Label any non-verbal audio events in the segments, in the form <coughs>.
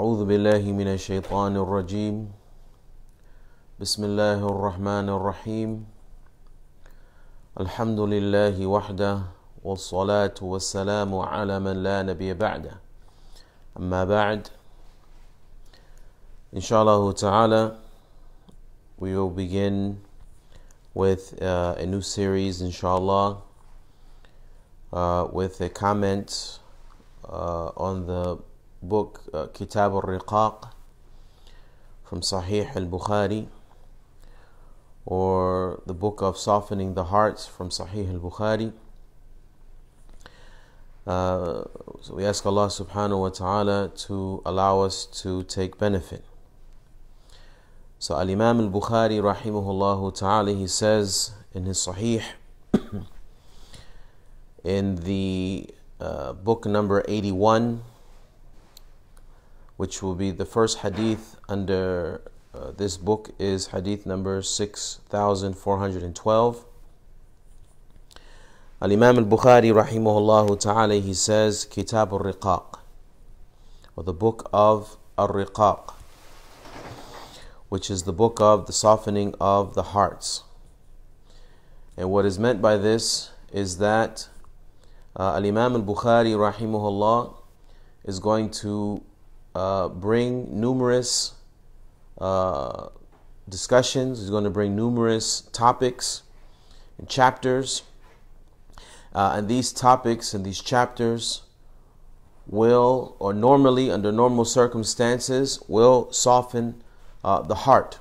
أعوذ بالله من الشيطان الرجيم. بسم الله الرحمن الرحيم. الحمد لله وحده والصلاة والسلام على من لا نبي بعده. أما بعد Inshallah ta'ala we will begin with uh, a new series inshallah uh, with a comment uh, on the book uh, Kitab al-Riqaq from Sahih al-Bukhari or the book of Softening the Hearts from Sahih al-Bukhari. Uh, so we ask Allah subhanahu wa ta'ala to allow us to take benefit. So Al-Imam al-Bukhari rahimahullah ta'ala he says in his Sahih <coughs> in the uh, book number 81 which will be the first hadith under uh, this book is hadith number 6412 Al-Imam al-Bukhari rahimahullah ta'ala he says Kitab al-Riqaq or the book of al-Riqaq which is the book of the softening of the hearts. And what is meant by this is that uh, Al-Imam al-Bukhari rahimahullah is going to uh, bring numerous uh, discussions. He's going to bring numerous topics and chapters. Uh, and these topics and these chapters will, or normally under normal circumstances, will soften uh, the heart.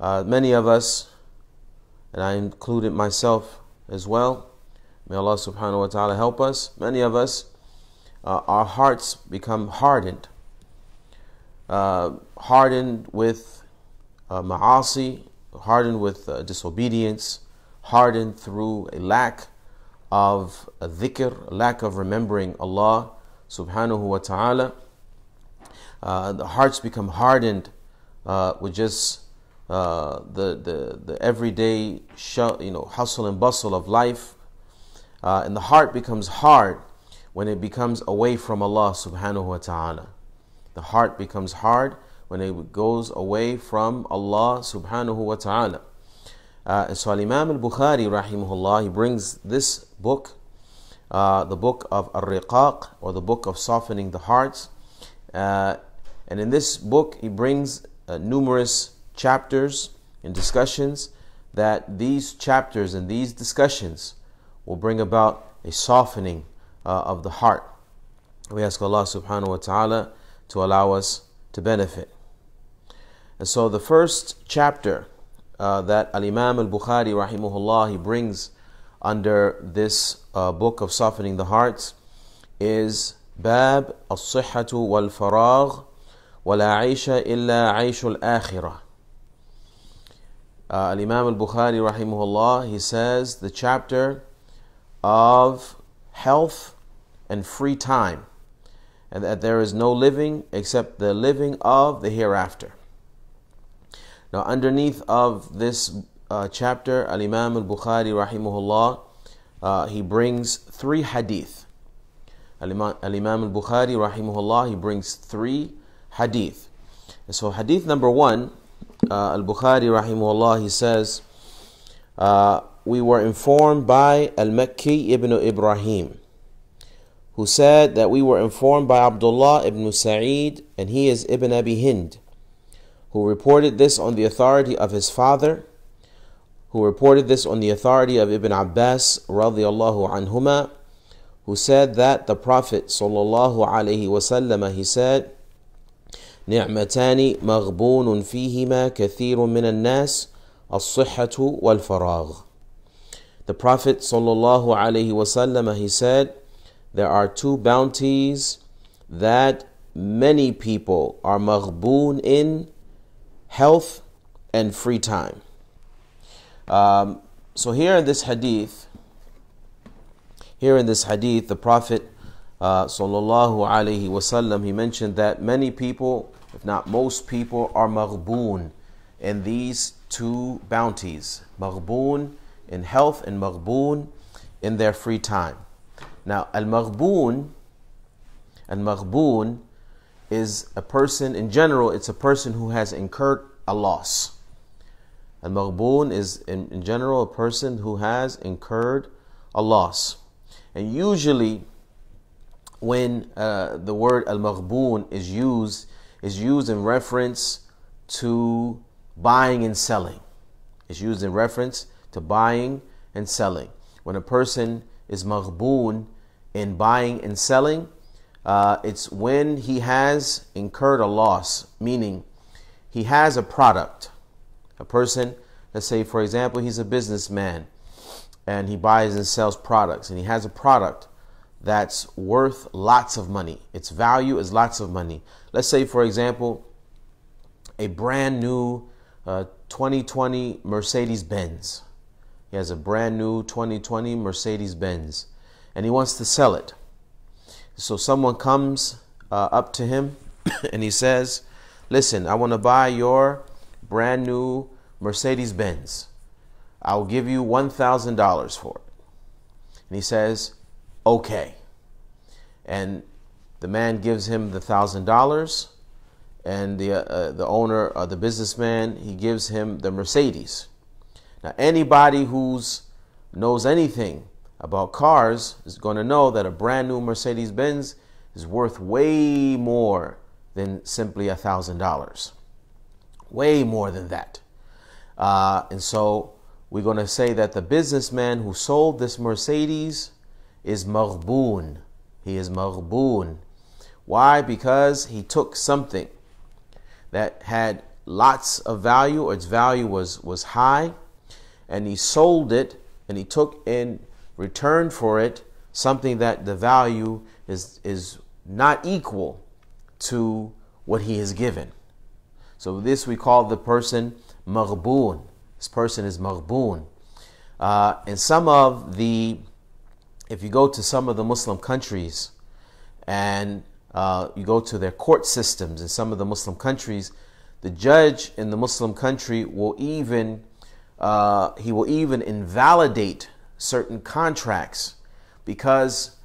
Uh, many of us, and I included myself as well, may Allah subhanahu wa ta'ala help us. Many of us uh, our hearts become hardened, uh, hardened with uh, ma'asi, hardened with uh, disobedience, hardened through a lack of a dhikr, a lack of remembering Allah subhanahu wa ta'ala. Uh, the hearts become hardened uh, with just uh, the, the, the everyday you know, hustle and bustle of life. and the heart becomes hard when it becomes away from Allah subhanahu wa ta'ala. The heart becomes hard when it goes away from Allah subhanahu wa ta'ala. Uh, so Imam al-Bukhari rahimahullah, he brings this book, uh, the book of Ar-Riqaq, or the book of softening the hearts. Uh, and in this book, he brings uh, numerous chapters and discussions that these chapters and these discussions will bring about a softening uh, of the heart. We ask Allah subhanahu wa ta'ala to allow us to benefit. And so the first chapter uh, that Al-Imam al-Bukhari rahimahullah he brings under this uh, book of softening the hearts is Bab al-Sihhatu wal-Faragh ولا عيش إلا عيش الآخرة uh, Al-Imam al-Bukhari rahimahullah he says the chapter of health and free time, and that there is no living except the living of the hereafter. Now, underneath of this uh, chapter, Al Imam al Bukhari, rahimahullah, uh, he brings three hadith. Al Imam al Bukhari, rahimahullah, he brings three hadith. And so, hadith number one, uh, Al Bukhari, rahimahullah, he says, uh, We were informed by Al Makki ibn Ibrahim who said that we were informed by Abdullah ibn Sa'id, and he is Ibn Abi Hind, who reported this on the authority of his father, who reported this on the authority of Ibn Abbas radiallahu anhuma, who said that the Prophet sallallahu alaihi wasallam he said, نعمتان مغبون فيهما كثير من الناس الصحة والفراغ. the Prophet wasallam he said, there are two bounties that many people are maghboon in health and free time. Um, so here in this hadith, here in this hadith, the Prophet uh, sallallahu alaihi wasallam he mentioned that many people, if not most people, are maghboon in these two bounties: maghboon in health and maghboon in their free time. Now, al maghboon, al maghboon is a person, in general, it's a person who has incurred a loss. Al maghbun is, in, in general, a person who has incurred a loss. And usually, when uh, the word al maghbun is used, is used in reference to buying and selling. It's used in reference to buying and selling. When a person is maghbun in buying and selling, uh, it's when he has incurred a loss, meaning he has a product. A person, let's say, for example, he's a businessman and he buys and sells products, and he has a product that's worth lots of money. Its value is lots of money. Let's say, for example, a brand new uh, 2020 Mercedes Benz. He has a brand new 2020 Mercedes Benz and he wants to sell it. So someone comes uh, up to him <coughs> and he says, Listen, I want to buy your brand new Mercedes Benz. I'll give you $1,000 for it. And he says, Okay. And the man gives him the $1,000 and the, uh, the owner, uh, the businessman, he gives him the Mercedes. Now, anybody who's knows anything about cars is going to know that a brand new Mercedes Benz is worth way more than simply a thousand dollars. Way more than that. Uh, and so we're going to say that the businessman who sold this Mercedes is maghboon. He is maghboon. Why? Because he took something that had lots of value, or its value was, was high, and he sold it and he took in return for it something that the value is, is not equal to what he has given. So this we call the person maghboon. This person is maghboon. Uh, and some of the, if you go to some of the Muslim countries and uh, you go to their court systems in some of the Muslim countries, the judge in the Muslim country will even uh, he will even invalidate certain contracts because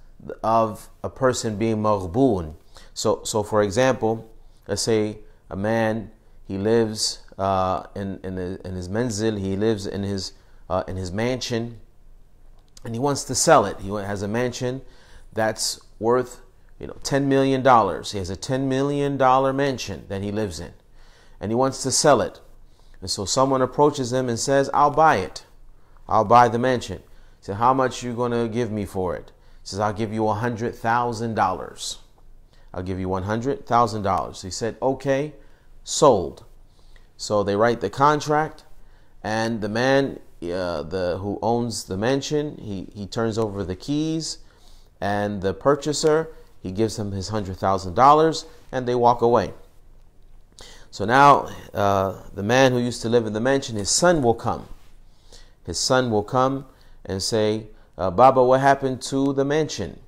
of a person being maghboon. So, so for example, let's say a man he lives uh, in in, in his menzil, he lives in his uh, in his mansion, and he wants to sell it. He has a mansion that's worth you know, $10 million. He has a $10 million mansion that he lives in, and he wants to sell it. And so someone approaches him and says, I'll buy it. I'll buy the mansion. He said, How much you going to give me for it? He says, I'll give you $100,000. I'll give you $100,000. He said, Okay, sold. So they write the contract, and the man uh, the who owns the mansion, he, he turns over the keys, and the purchaser he gives him his $100,000 and they walk away. So now uh, the man who used to live in the mansion, his son will come. His son will come and say, uh, Baba, what happened to the mansion?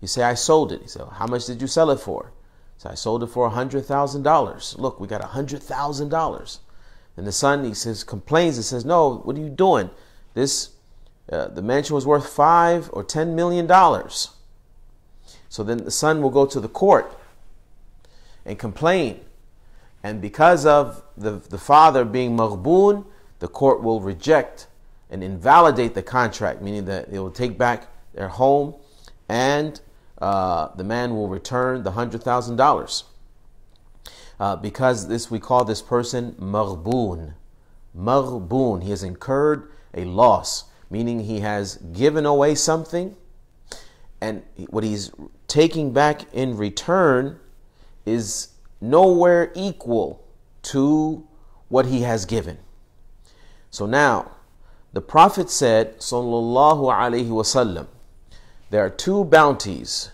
He say, I sold it. He said, how much did you sell it for? So I sold it for $100,000. Look, we got $100,000. And the son, he says, complains and says, no, what are you doing? This, uh, the mansion was worth five or $10 million. So then the son will go to the court and complain. And because of the, the father being maghboon, the court will reject and invalidate the contract, meaning that they will take back their home and uh, the man will return the $100,000. Uh, because this we call this person maghboon. Maghboon. He has incurred a loss, meaning he has given away something and what he's taking back in return is nowhere equal to what he has given. So now, the Prophet said, Sallallahu Alaihi Wasallam, there are two bounties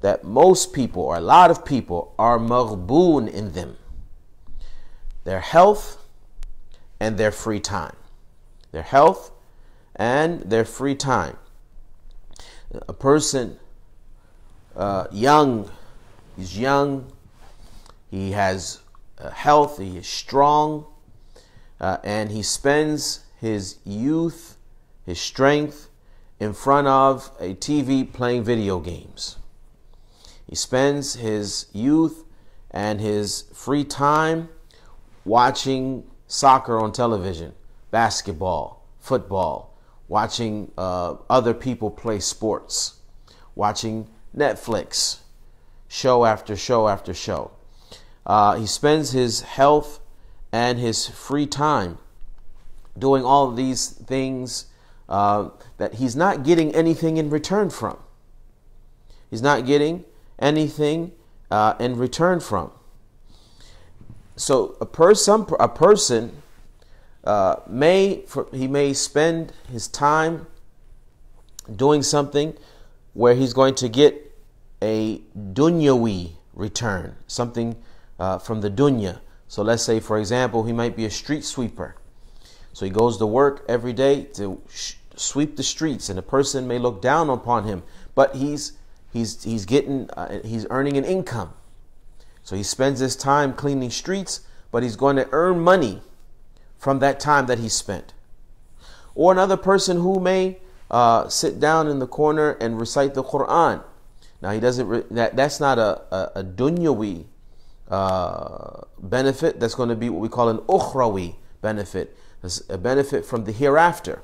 that most people, or a lot of people, are maghboon in them their health and their free time. Their health and their free time. A person uh, young. He's young. He has uh, health. He is strong. Uh, and he spends his youth, his strength, in front of a TV playing video games. He spends his youth and his free time watching soccer on television, basketball, football, watching uh, other people play sports, watching Netflix, show after show after show. Uh, he spends his health and his free time doing all these things uh, that he's not getting anything in return from. He's not getting anything uh, in return from. So a person, a person uh, may for, he may spend his time doing something where he's going to get a dunyawi return, something uh, from the dunya. So let's say, for example, he might be a street sweeper. So he goes to work every day to sh- sweep the streets, and a person may look down upon him, but he's he's he's getting uh, he's earning an income. So he spends his time cleaning streets, but he's going to earn money from that time that he spent. Or another person who may uh, sit down in the corner and recite the Quran. Now he doesn't. Re- that that's not a a, a dunyawi uh, benefit. That's going to be what we call an ukhrawi benefit. A benefit from the hereafter.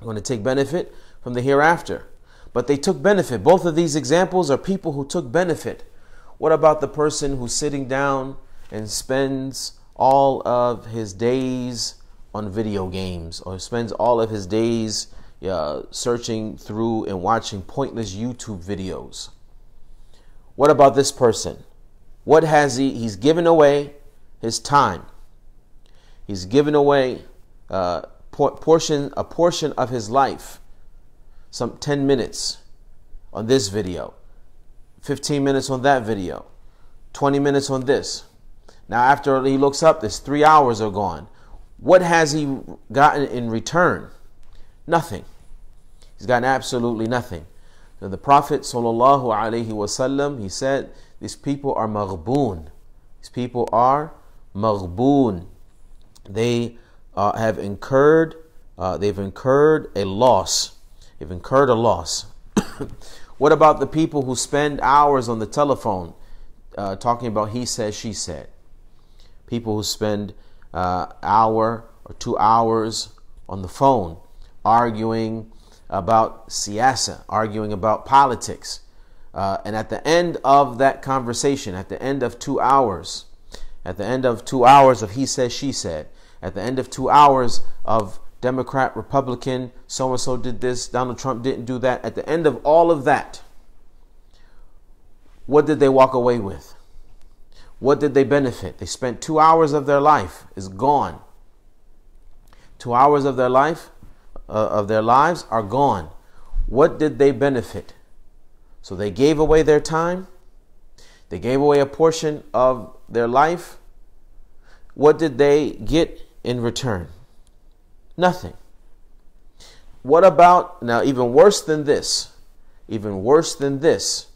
I'm going to take benefit from the hereafter. But they took benefit. Both of these examples are people who took benefit. What about the person who's sitting down and spends all of his days on video games or spends all of his days uh, searching through and watching pointless YouTube videos. What about this person? What has he? He's given away his time. He's given away uh, portion a portion of his life, some 10 minutes on this video, 15 minutes on that video, 20 minutes on this. Now, after he looks up, this three hours are gone. What has he gotten in return? Nothing. He's gotten absolutely nothing. Now, the Prophet sallallahu alaihi wasallam he said, "These people are maghboon. These people are maghboon. They uh, have incurred. Uh, they've incurred a loss. They've incurred a loss. <coughs> what about the people who spend hours on the telephone uh, talking about he said, she said? people who spend uh, hour or two hours on the phone arguing about siyasa, arguing about politics. Uh, and at the end of that conversation, at the end of two hours, at the end of two hours of he said, she said, at the end of two hours of Democrat, Republican, so and so did this, Donald Trump didn't do that, at the end of all of that, what did they walk away with? What did they benefit? They spent two hours of their life is gone. Two hours of their life, uh, of their lives are gone. What did they benefit? So they gave away their time. They gave away a portion of their life. What did they get in return? Nothing. What about, now, even worse than this, even worse than this,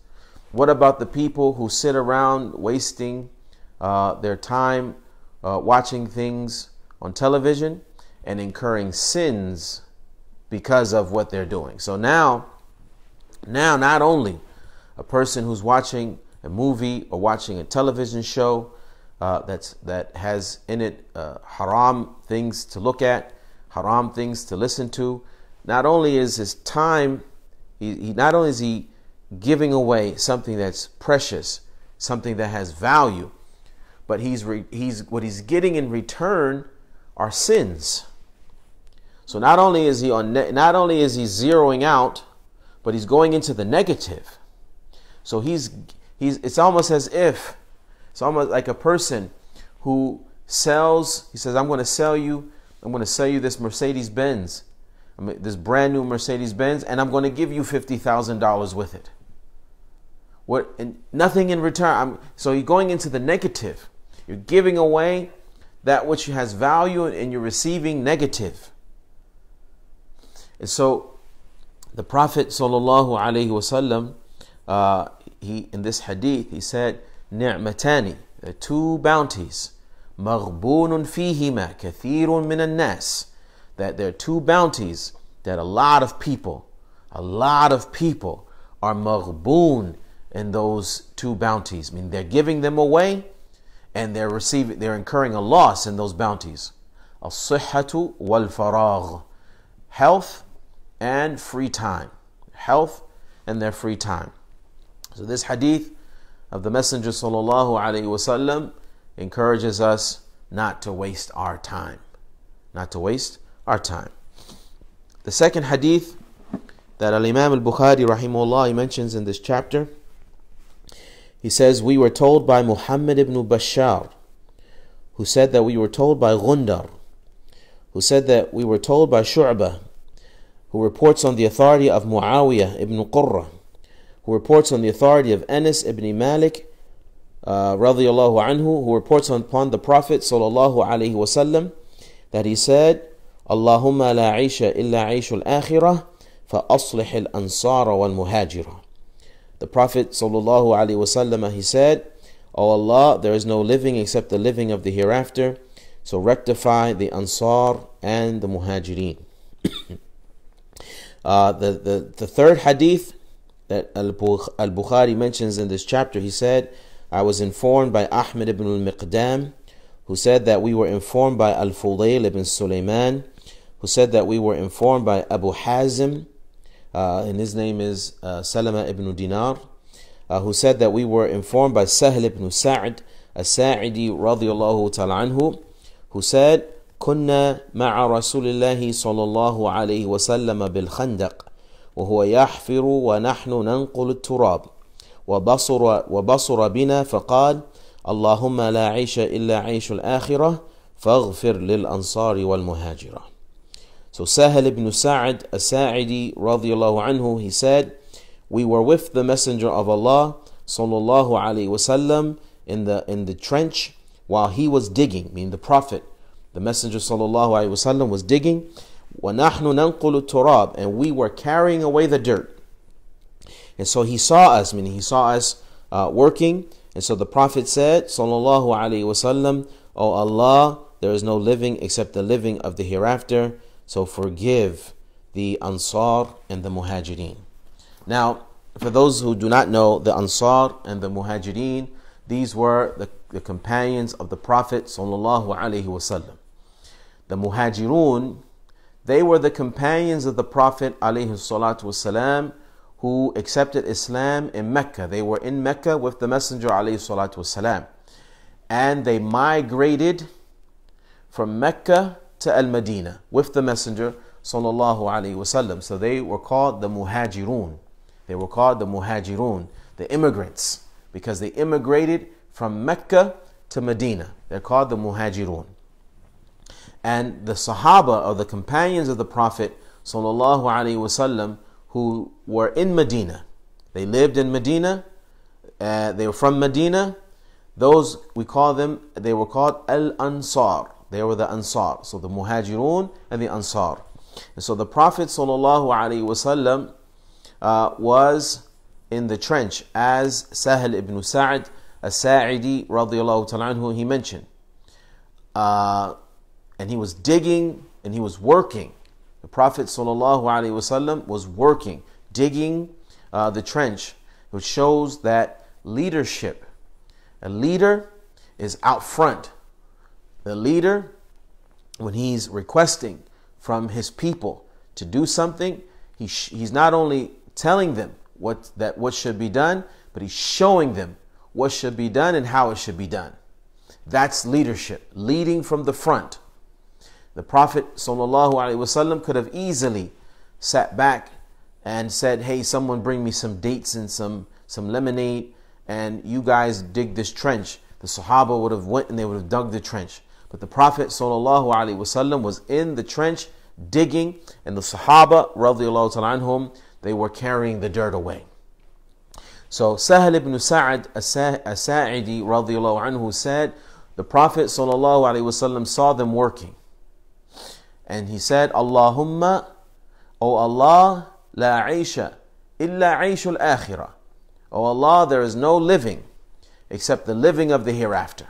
what about the people who sit around wasting uh, their time uh, watching things on television and incurring sins because of what they're doing? So now, now not only a person who's watching a movie or watching a television show uh, that's that has in it uh, haram things to look at, haram things to listen to. Not only is his time, he, he not only is he giving away something that's precious, something that has value, but he's re, he's what he's getting in return are sins. So not only is he on not only is he zeroing out, but he's going into the negative. So he's he's it's almost as if it's almost like a person who sells. He says, "I'm going to sell you. I'm going to sell you this Mercedes Benz, this brand new Mercedes Benz, and I'm going to give you fifty thousand dollars with it." What and nothing in return. I'm, so you're going into the negative. You're giving away that which has value and you're receiving negative. And so the Prophet sallallahu alaihi wasallam, uh, he in this hadith he said, "Ni'matani, two bounties, maghbunun fihima kathirun min nas." That there are two bounties that a lot of people, a lot of people are maghboon in those two bounties. I mean, they're giving them away and they're receiving, they're incurring a loss in those bounties. As-sihhatu wal faragh. Health and free time. Health and their free time. So this hadith of the Messenger sallallahu alaihi wasallam encourages us not to waste our time. Not to waste our time. The second hadith that Al Imam al Bukhari rahimahullah mentions in this chapter, he says, We were told by Muhammad ibn Bashar, who said that we were told by Gundar, who said that we were told by Shu'bah, who reports on the authority of Muawiyah ibn Qurra, who reports on the authority of Anas ibn Malik, uh, radiallahu anhu, who reports upon the Prophet sallallahu alaihi wasallam that he said, "Allahumma la aisha illa aishul akhirah, fa aslih al ansara wal muhajira." The Prophet sallallahu alaihi wasallam he said, "O oh Allah, there is no living except the living of the hereafter, so rectify the ansar and the muhajirin." <coughs> uh, the, the, the third hadith that Al-Bukhari mentions in this chapter, he said, I was informed by Ahmed ibn al-Miqdam, who said that we were informed by Al-Fudayl ibn Sulaiman, who said that we were informed by Abu Hazim, uh, and his name is uh, Salama ibn Dinar, uh, who said that we were informed by Sahl ibn Sa'd, as-Sa'idi radiyallahu ta'ala anhu, who said, كنا مع رسول الله صلى الله عليه وسلم بالخندق وهو يحفر ونحن ننقل التراب وبصر وبصر بنا فقال اللهم لا عيش إلا عيش الآخرة فاغفر للأنصار والمهاجرة So Sahel ibn Sa'd as-Sa'idi radiallahu anhu, he said, we were with the Messenger of Allah sallallahu alaihi wasallam in the in the trench while he was digging, meaning the Prophet, the Messenger sallallahu alaihi wasallam was digging. وَنَحْنُ نَنْقُلُ التُّرَابِ And we were carrying away the dirt. And so he saw us, meaning he saw us uh, working. And so the Prophet said, Sallallahu Alaihi Wasallam, O Allah, there is no living except the living of the hereafter. So forgive the Ansar and the Muhajirin. Now, for those who do not know, the Ansar and the Muhajirin, these were the, the companions of the Prophet Sallallahu Alaihi Wasallam. The Muhajirun, they were the companions of the Prophet Alaihi Salatu Wasallam who accepted Islam in Mecca. They were in Mecca with the Messenger والسلام, and they migrated from Mecca to Al Medina with the Messenger sallallahu alaihi wasallam. So they were called the Muhajirun. They were called the Muhajirun, the immigrants, because they immigrated from Mecca to Medina. They're called the Muhajirun. And the Sahaba or the companions of the Prophet wasallam who were in Medina. They lived in Medina. Uh, they were from Medina. Those we call them. They were called Al Ansar. They were the Ansar. So the Muhajirun and the Ansar. And so the Prophet wasallam uh, was in the trench as Sahel ibn Sa'd as-Sa'idi radiyallahu ta'ala anhu he mentioned. Uh, and he was digging and he was working the Prophet ﷺ was working, digging uh, the trench, which shows that leadership, a leader is out front. The leader, when he's requesting from his people to do something, he he's not only telling them what, that what should be done, but he's showing them what should be done and how it should be done. That's leadership, leading from the front. The Prophet ﷺ could have easily sat back and said, Hey, someone bring me some dates and some, some lemonade, and you guys dig this trench. The Sahaba would have went and they would have dug the trench. But the Prophet ﷺ was in the trench digging, and the Sahaba, anhum, they were carrying the dirt away. So Sahal ibn Sa'ad as-Sa'idi anhu said, the Prophet ﷺ saw them working. And he said, Allahumma, O Allah, la aisha illa aishul akhirah. O Allah, there is no living except the living of the hereafter.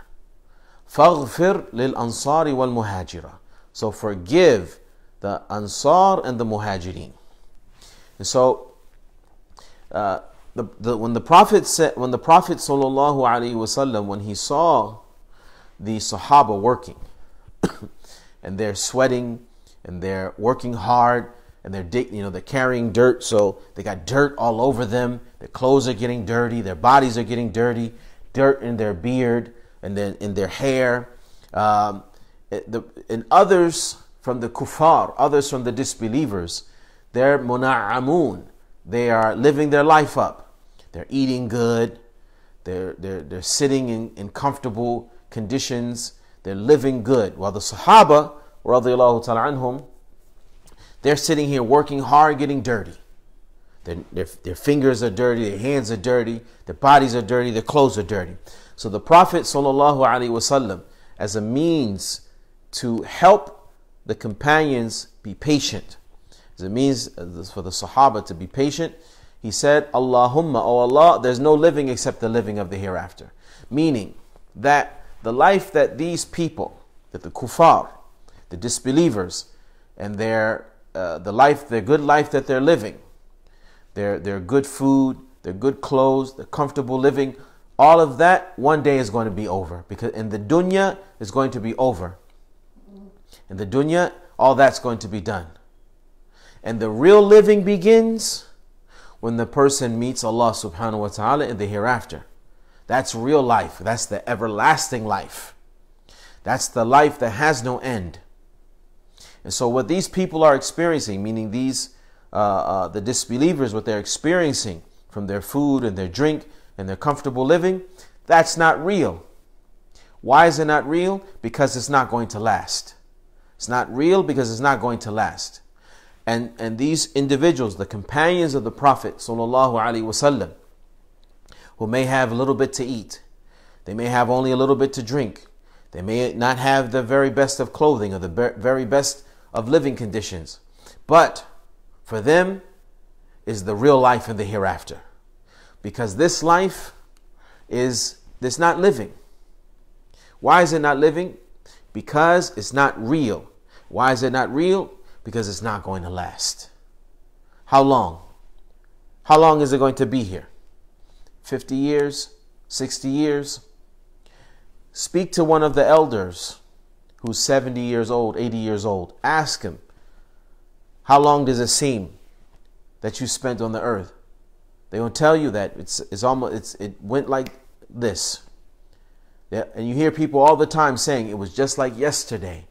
Faghfir lil ansari wal muhajira. So forgive the ansar and the muhajirin. And so, uh, the, the, when the Prophet said, when the Prophet sallallahu alaihi wasallam, when he saw the Sahaba working, <coughs> and they're sweating and they're working hard, and they're you know they're carrying dirt, so they got dirt all over them. Their clothes are getting dirty, their bodies are getting dirty, dirt in their beard and then in their hair. Um, the, and others from the kuffar, others from the disbelievers, they're muna'amun. They are living their life up. They're eating good. They're, they're, they're sitting in, in comfortable conditions. They're living good. While the Sahaba, radiallahu ta'ala anhum, they're sitting here working hard, getting dirty. Their, their, their fingers are dirty, their hands are dirty, their bodies are dirty, their clothes are dirty. So the Prophet sallallahu alaihi wasallam, as a means to help the companions be patient, as a means uh, for the Sahaba to be patient, he said, Allahumma, O Allah, there's no living except the living of the hereafter. Meaning that the life that these people, that the kuffar, the disbelievers, and their uh, the life, their good life that they're living, their, their good food, their good clothes, their comfortable living, all of that one day is going to be over because in the dunya is going to be over. In the dunya, all that's going to be done. And the real living begins when the person meets Allah subhanahu wa ta'ala in the hereafter. That's real life. That's the everlasting life. That's the life that has no end. And so, what these people are experiencing, meaning these uh, uh, the disbelievers, what they're experiencing from their food and their drink and their comfortable living, that's not real. Why is it not real? Because it's not going to last. It's not real because it's not going to last. And, and these individuals, the companions of the Prophet wasallam, who may have a little bit to eat, they may have only a little bit to drink, they may not have the very best of clothing or the very best of living conditions, but for them is the real life in the hereafter. Because this life is this not living. Why is it not living? Because it's not real. Why is it not real? Because it's not going to last. How long? How long is it going to be here? 50 years? 60 years? Speak to one of the elders who's 70 years old, 80 years old. Ask him, how long does it seem that you spent on the earth? They will tell you that it's, it's almost it's, it went like this. Yeah, and you hear people all the time saying it was just like yesterday.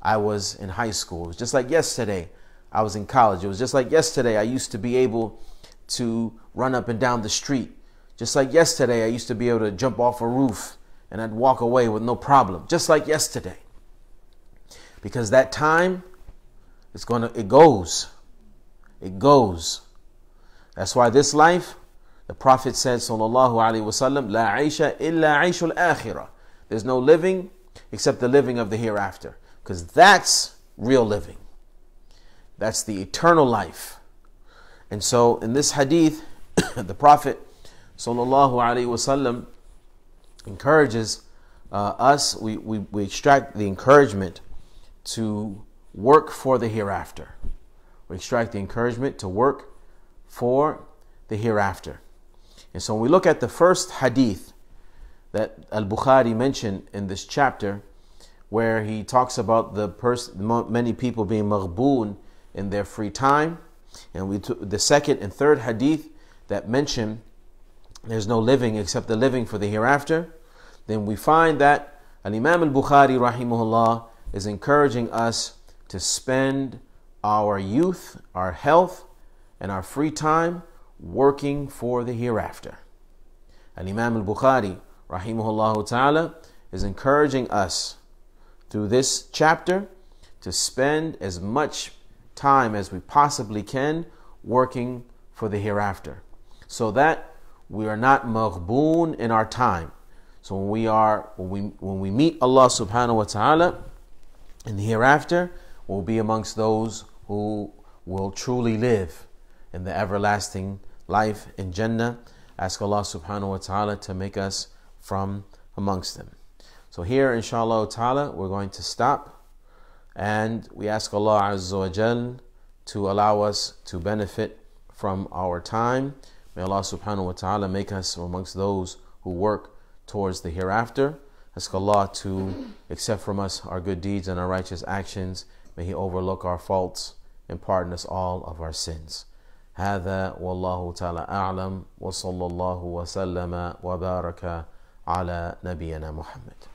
I was in high school. It was just like yesterday. I was in college. It was just like yesterday. I used to be able to run up and down the street. Just like yesterday, I used to be able to jump off a roof and I'd walk away with no problem. Just like yesterday. Because that time it's gonna it goes. It goes. That's why this life, the Prophet said, Sallallahu Alaihi Wasallam, La aisha illa aishul akhirah. There's no living except the living of the hereafter. Because that's real living. That's the eternal life. And so in this hadith, <coughs> the Prophet Sallallahu Alaihi Wasallam encourages uh, us, we, we, we extract the encouragement to work for the hereafter. We extract the encouragement to work for the hereafter. And so when we look at the first hadith that Al Bukhari mentioned in this chapter, where he talks about the person, many people being maghboon in their free time, and we took the second and third hadith that mention there's no living except the living for the hereafter, then we find that Al Imam Al Bukhari rahimahullah is encouraging us to spend our youth, our health, and our free time working for the hereafter. And Imam al Bukhari, rahimahullah ta'ala, is encouraging us through this chapter to spend as much time as we possibly can working for the hereafter so that we are not maghboon in our time. So when we are when we when we meet Allah subhanahu wa ta'ala the hereafter, will be amongst those who will truly live in the everlasting life in Jannah. Ask Allah subhanahu wa ta'ala to make us from amongst them. So here, inshallah ta'ala, we're going to stop and we ask Allah azza wa jal to allow us to benefit from our time May Allah subhanahu wa ta'ala make us amongst those who work towards the hereafter. Ask Allah to accept from us our good deeds and our righteous actions. May He overlook our faults and pardon us all of our sins. هذا والله تعالى أعلم وصلى الله وسلم وبارك على نبينا محمد